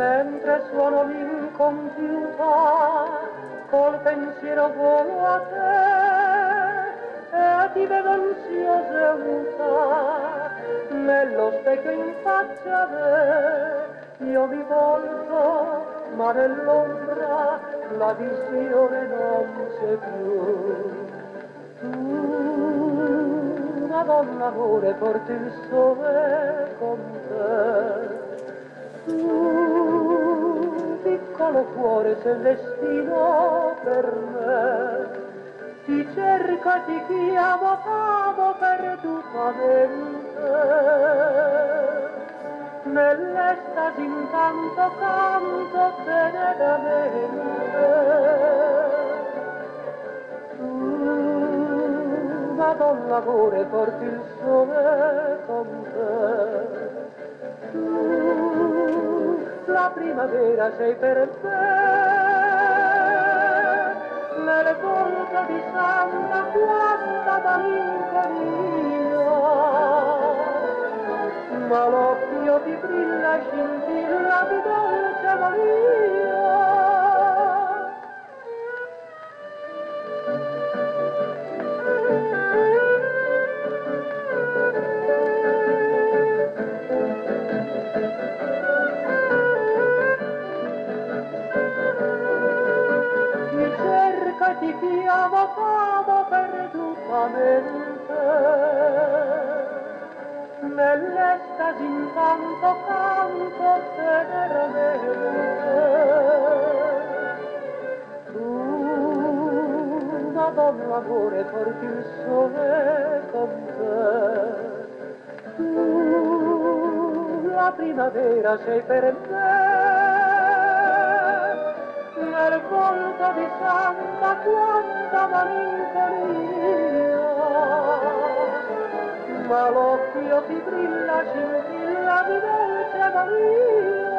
mentre suono l'incompiuta, col pensiero volo a te e ti vedo ansiosa muta nello specchio in faccia a me. Io mi volto, ma nell'ombra la visione non c'è più. Tu, una donna amore, porti il sole piccolo cuore, destino per me. Ti cerco e ti chiamo, amo perdutamente. Nell'estasi intanto canto teneramente. Tu, Madonna amore, porti il sole con te. Tu, la primavera sei per me. Volte di santa quanta malinconia, ma l'occhio ti brilla, scintilla di dolce ti chiamo famo perdutamente nell'estasi intanto canto teneramente tu Madonna amore porti il sole con te. Tu la primavera sei per me di santa quanta malinconia ma l'occhio ti brilla scintilla di dolce Maria